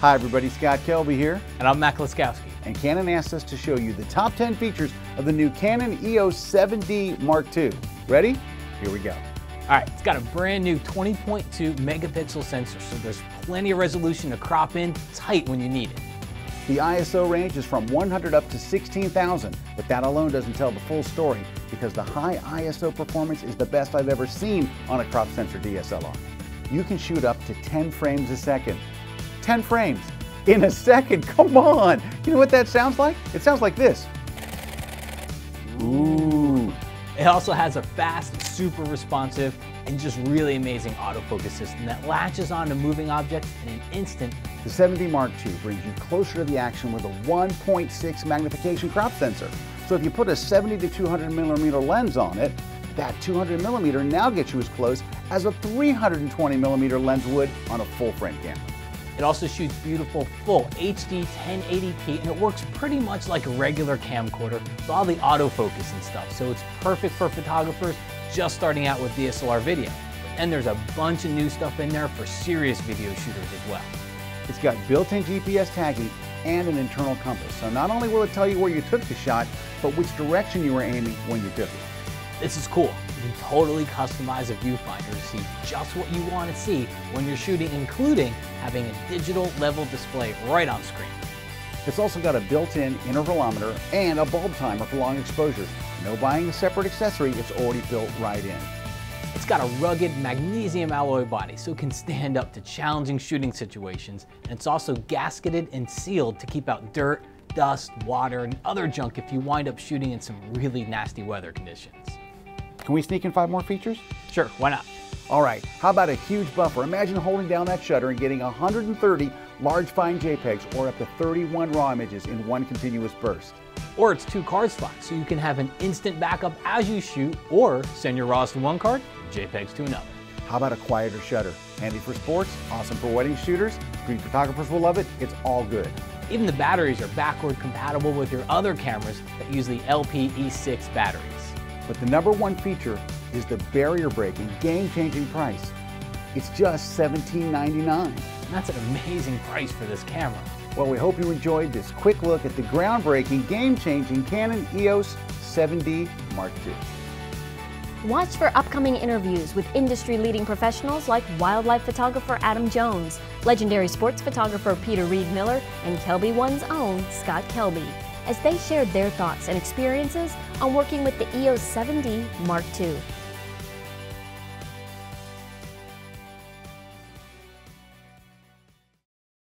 Hi everybody, Scott Kelby here. And I'm Matt Kloskowski. And Canon asked us to show you the top 10 features of the new Canon EOS 7D Mark II. Ready? Here we go. All right, it's got a brand new 20.2 megapixel sensor, so there's plenty of resolution to crop in tight when you need it. The ISO range is from 100 up to 16,000, but that alone doesn't tell the full story because the high ISO performance is the best I've ever seen on a crop sensor DSLR. You can shoot up to 10 frames a second. 10 frames in a second, come on! You know what that sounds like? It sounds like this. Ooh. It also has a fast, super responsive, and just really amazing autofocus system that latches on to moving objects in an instant. The 7D Mark II brings you closer to the action with a 1.6 magnification crop sensor. So if you put a 70 to 200 millimeter lens on it, that 200 millimeter now gets you as close as a 320 millimeter lens would on a full frame camera. It also shoots beautiful full HD 1080p and it works pretty much like a regular camcorder with all the autofocus and stuff. So it's perfect for photographers just starting out with DSLR video. And there's a bunch of new stuff in there for serious video shooters as well. It's got built-in GPS tagging and an internal compass. So not only will it tell you where you took the shot, but which direction you were aiming when you took it. This is cool. You can totally customize a viewfinder to see just what you want to see when you're shooting, including having a digital level display right on screen. It's also got a built-in intervalometer and a bulb timer for long exposures. No buying a separate accessory, it's already built right in. It's got a rugged magnesium alloy body so it can stand up to challenging shooting situations. And it's also gasketed and sealed to keep out dirt, dust, water, and other junk if you wind up shooting in some really nasty weather conditions. Can we sneak in five more features? Sure, why not? All right, how about a huge buffer? Imagine holding down that shutter and getting 130 large fine JPEGs or up to 31 RAW images in one continuous burst. Or it's two card slots, so you can have an instant backup as you shoot, or send your RAWs to one card, JPEGs to another. How about a quieter shutter? Handy for sports, awesome for wedding shooters, street photographers will love it, it's all good. Even the batteries are backward compatible with your other cameras that use the LPE6 batteries. But the number one feature is the barrier-breaking, game-changing price. It's just $17.99. That's an amazing price for this camera. Well, we hope you enjoyed this quick look at the groundbreaking, game-changing Canon EOS 7D Mark II. Watch for upcoming interviews with industry-leading professionals like wildlife photographer Adam Jones, legendary sports photographer Peter Read Miller, and Kelby One's own Scott Kelby as they shared their thoughts and experiences on working with the EOS 7D Mark II.